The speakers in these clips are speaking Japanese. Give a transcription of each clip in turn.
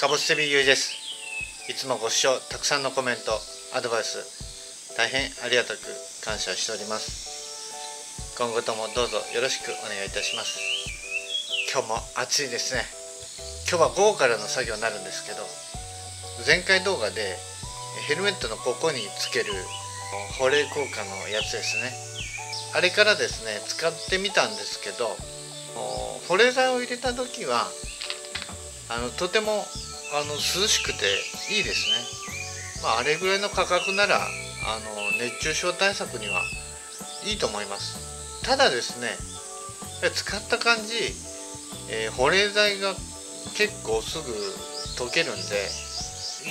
かぼすセビゆうです。いつもご視聴たくさんのコメントアドバイス大変ありがたく感謝しております。今後ともどうぞよろしくお願いいたします。今日も暑いですね。今日は午後からの作業になるんですけど前回動画でヘルメットのここにつける保冷効果のやつですね。あれからですね使ってみたんですけど保冷剤を入れた時はあのとてもあの涼しくていいですね、まあ、あれぐらいの価格ならあの熱中症対策にはいいと思います。ただですね使った感じ、えー、保冷剤が結構すぐ溶けるんで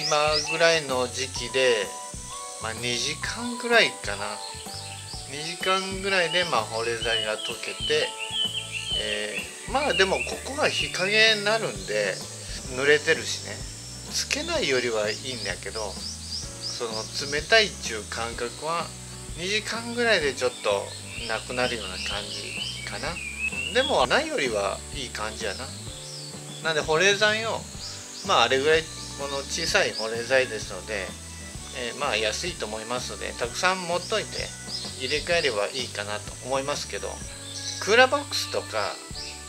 今ぐらいの時期で、まあ、2時間ぐらいかな。2時間ぐらいで、まあ、保冷剤が溶けて、えー、まあでもここが日陰になるんで濡れてるしね。つけないよりはいいんだけどその冷たいっちゅう感覚は2時間ぐらいでちょっとなくなるような感じかな。でもないよりはいい感じやな。なんで保冷剤をまああれぐらいこの小さい保冷剤ですので、えー、まあ安いと思いますのでたくさん持っといて入れ替えればいいかなと思いますけどクーラーボックスとか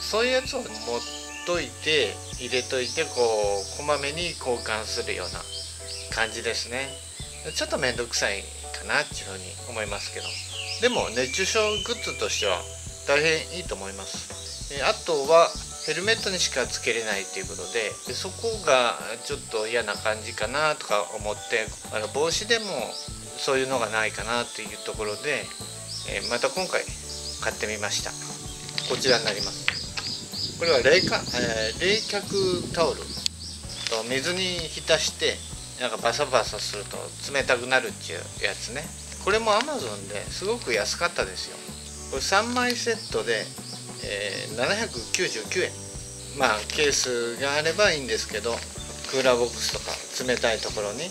そういうやつを持ってといて入れといてこうこまめに交換するような感じですね。ちょっと面倒くさいかなっていうふうに思いますけど。でも熱中症グッズとしては大変いいと思います。あとはヘルメットにしかつけれないということでそこがちょっと嫌な感じかなとか思ってあの帽子でもそういうのがないかなというところで、また今回買ってみました。こちらになります。これは冷か、えー、冷却タオルと水に浸してなんかバサバサすると冷たくなるっていうやつね。これも Amazon ですごく安かったですよ。これ3枚セットで、えー、799円。まあケースがあればいいんですけどクーラーボックスとか冷たいところに、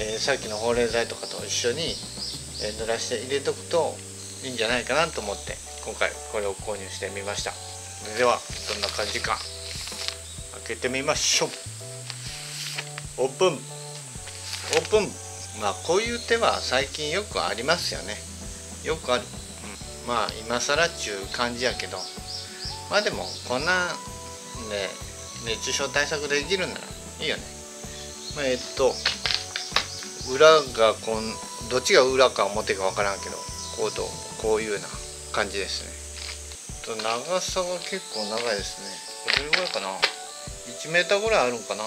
えー、さっきの保冷剤とかと一緒に、えー、濡らして入れとくといいんじゃないかなと思って今回これを購入してみました。それではどんな感じか。開けてみましょう。オープン。オープン。まあこういう手は最近よくありますよね。よくある、うん、まあ今更っちゅう感じやけど。まあでもこんなね熱中症対策できるならいいよね、まあ、えっと裏がこんどっちが裏か表か分からんけどこうとこういうような感じですね。と長さが結構長いですね。どれぐらいかな？1メーターぐらいあるんかな。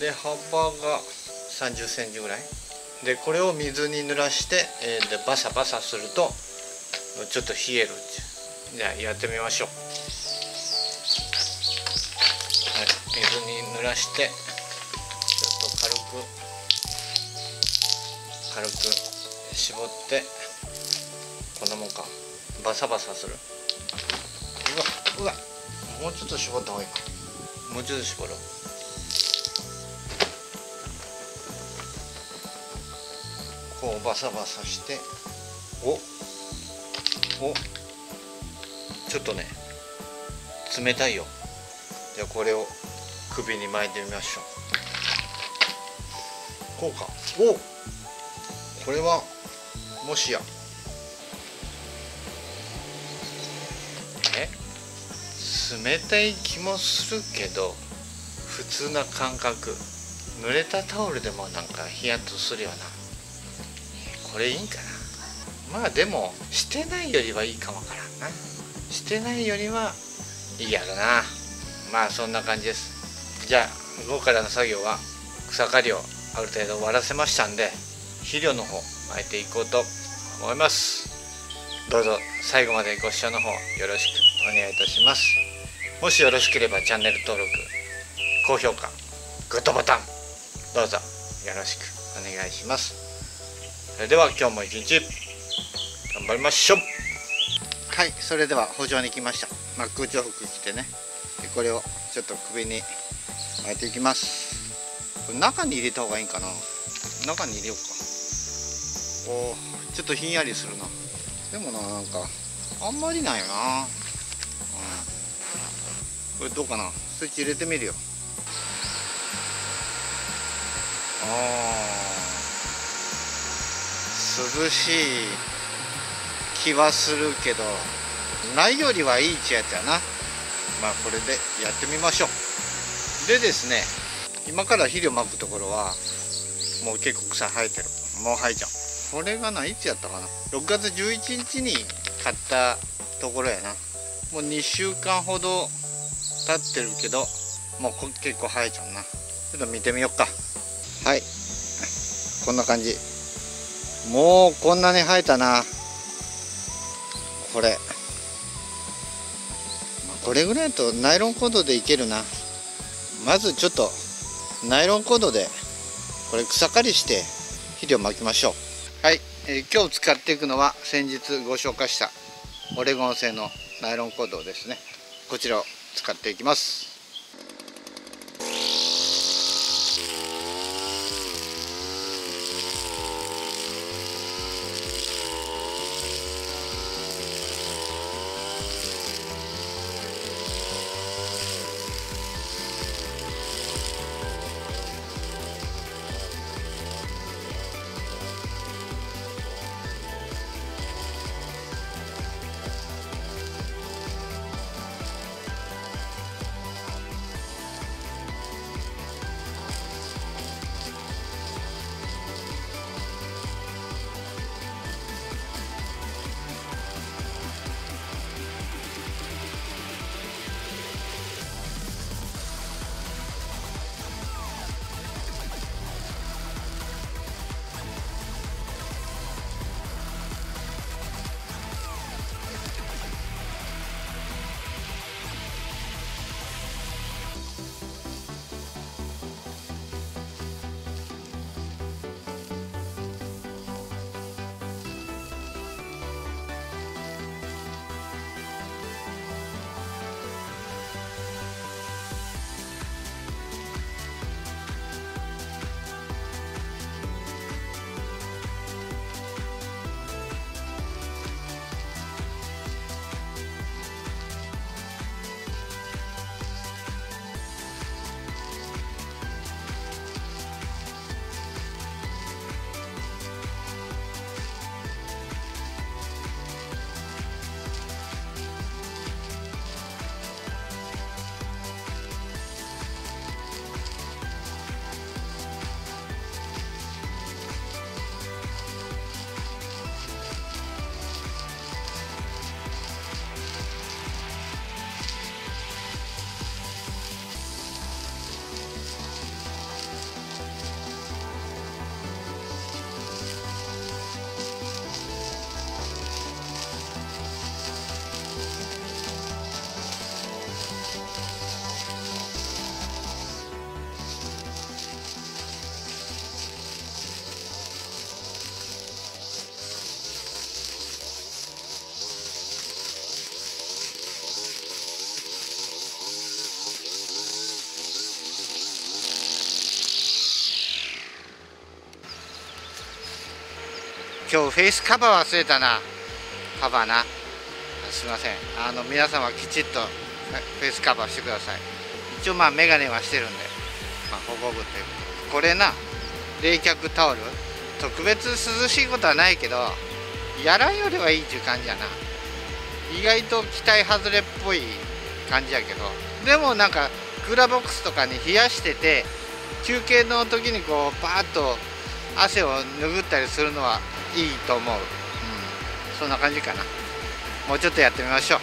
で幅が30センチぐらい。でこれを水に濡らして、えー、でバサバサするとちょっと冷えるじゃあやってみましょう、はい、水に濡らしてちょっと軽く軽く絞ってこんなもんか。バサバサするうわもうちょっと絞った方がいいか。もうちょっと絞ろう。こうバサバサしておお。ちょっとね冷たいよ。じゃあこれを首に巻いてみましょう。こうか。おこれはもしや。冷たい気もするけど普通な感覚。濡れたタオルでもなんかヒヤッとするよな。これいいんかな。まあでもしてないよりはいいかもわからんな。してないよりはいいやろな。まあそんな感じです。じゃあ午後からの作業は草刈りをある程度終わらせましたんで肥料の方巻いていこうと思います。どうぞ最後までご視聴の方よろしくお願いいたします。もしよろしければチャンネル登録高評価グッドボタンどうぞよろしくお願いします。それでは今日も一日頑張りましょう。はいそれでは補助に来ました。真っ空調服着てね。でこれをちょっと首に巻いていきます。これ中に入れた方がいいんかな？中に入れようか。おちょっとひんやりするな。でもななんかあんまりないよな。これどうかな？スイッチ入れてみるよ。涼しい気はするけどないよりはいいってやつやな。まあこれでやってみましょう。でですね今から肥料まくところはもう結構草生えてる。もう生えちゃう。これがないつやったかな？6月11日に買ったところやな。もう2週間ほど経ってるけどもう結構生えちゃうな。ちょっと見てみよっか。はい。こんな感じ。もうこんなに生えたな。これ。これぐらいだとナイロンコードでいけるな。まずちょっとナイロンコードでこれ草刈りして肥料巻きましょう。はい、えー、今日使っていくのは先日ご紹介したオレゴン製のナイロンコードですね。こちらを使っていきます。今日フェイスカバー忘れたな。カバーな。すいません。あの皆様きちっとフェイスカバーしてください。一応まあメガネはしてるんで、まあ、保護具というこれな。冷却タオル。特別涼しいことはないけどやらんよりはいいっていう感じやな。意外と期待外れっぽい感じやけど。でもなんかクーラーボックスとかに冷やしてて休憩の時にこうバーッと汗を拭ったりするのはいいと思う、うん、そんな感じかな。もうちょっとやってみましょう。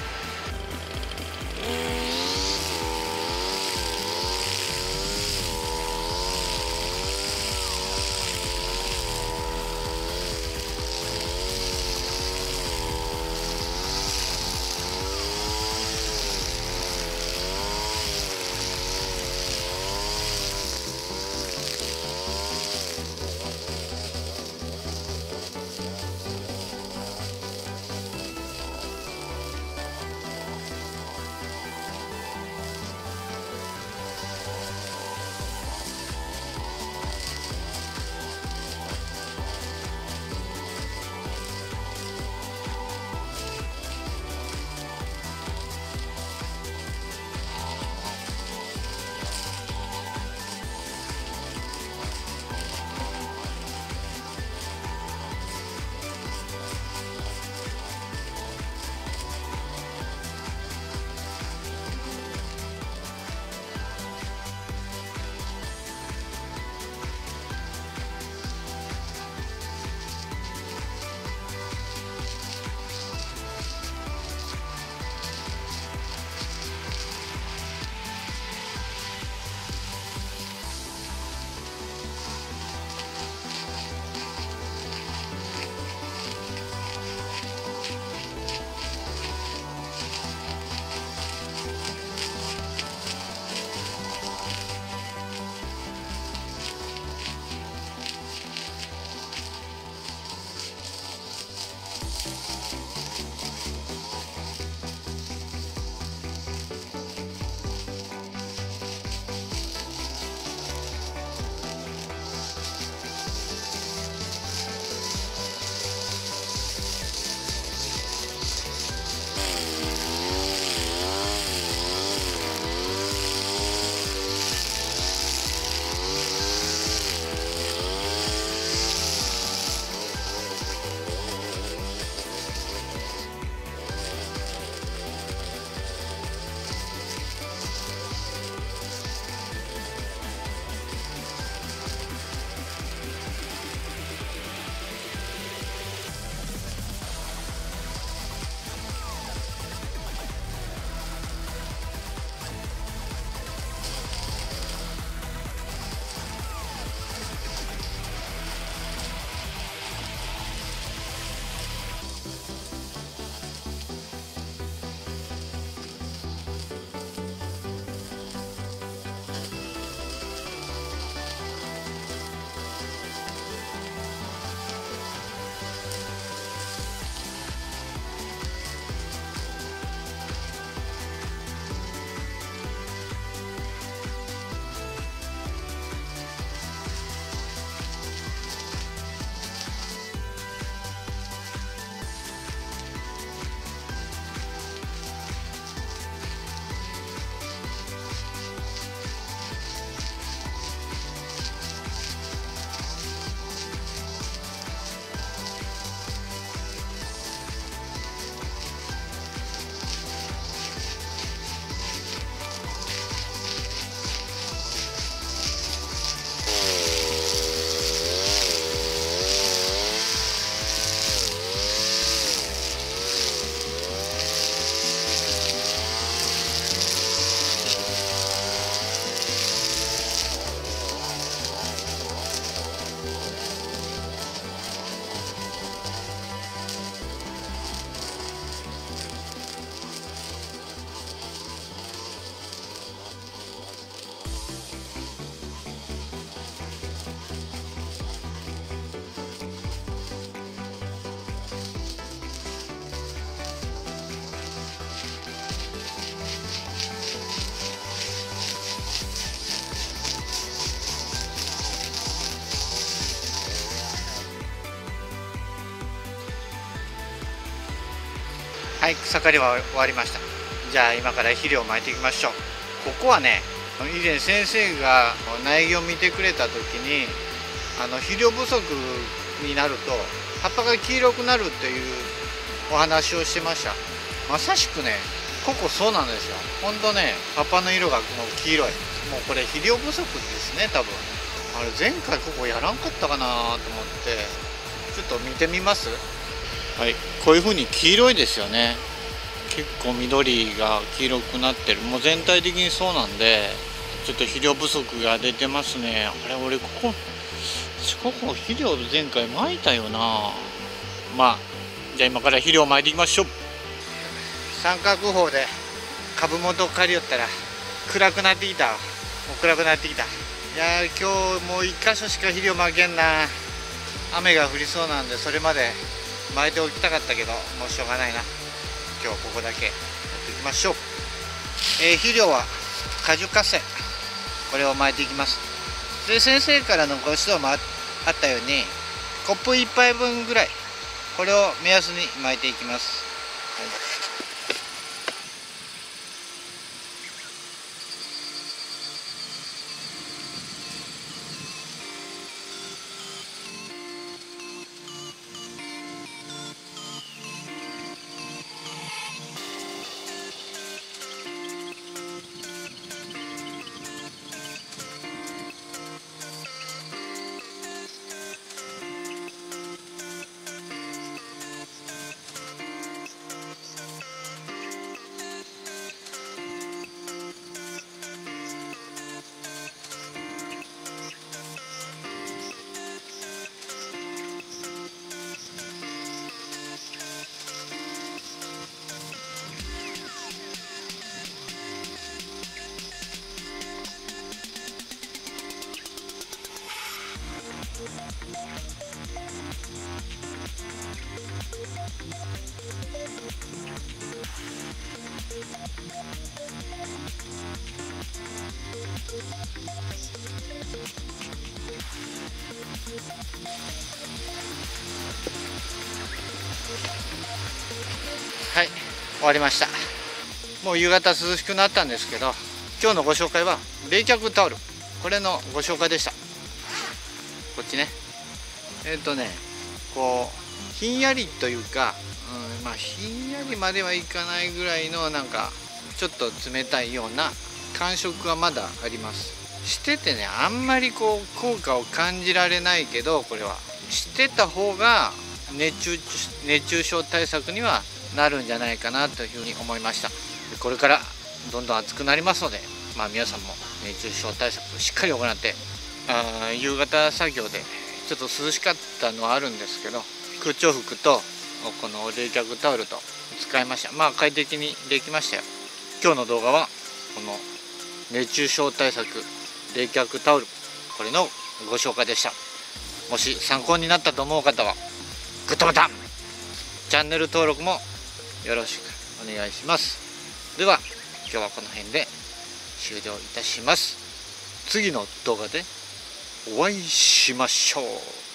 い草刈りは終わりました。じゃあ今から肥料をまいていきましょう。ここはね以前先生が苗木を見てくれた時にあの肥料不足になると葉っぱが黄色くなるっていうお話をしてました。まさしくねここそうなんですよ。ほんとね葉っぱの色がもう黄色い。もうこれ肥料不足ですね多分。あれ前回ここやらんかったかなと思ってちょっと見てみます？はい。こういう風に黄色いですよね。結構緑が黄色くなってる。もう全体的にそうなんでちょっと肥料不足が出てますね。あれ俺ここここ肥料前回撒いたよな。まあじゃあ今から肥料撒いていきましょう。三角砲で株元借りよったら暗くなってきた。もう暗くなってきた。いや今日もう1箇所しか肥料まけんな。雨が降りそうなんでそれまで巻いておきたかったけどもうしょうがないな。今日ここだけやっていきましょう、えー、肥料は果樹化成これを巻いていきます。で先生からのご指導もあったようにコップ1杯分ぐらいこれを目安に巻いていきます、はい。はい終わりました。もう夕方涼しくなったんですけど今日のご紹介は冷却タオル。これのご紹介でした。こっちね。えっ、ー、とねこうひんやりというか、まあひんやりまではいかないぐらいのなんかちょっと冷たいような感触はまだあります。しててねあんまりこう効果を感じられないけどこれは。してた方が熱中熱中症対策にはなるんじゃないかなというふうに思いました。これからどんどん暑くなりますので、まあ、皆さんも熱中症対策をしっかり行ってあ夕方作業でちょっと涼しかったのはあるんですけど空調服とこの冷却タオルと使いました。まあ快適にできましたよ。今日の動画はこの熱中症対策冷却タオル。これのご紹介でした。もし参考になったと思う方はグッドボタン。チャンネル登録もよろしくお願いします。では今日はこの辺で終了いたします。次の動画でお会いしましょう。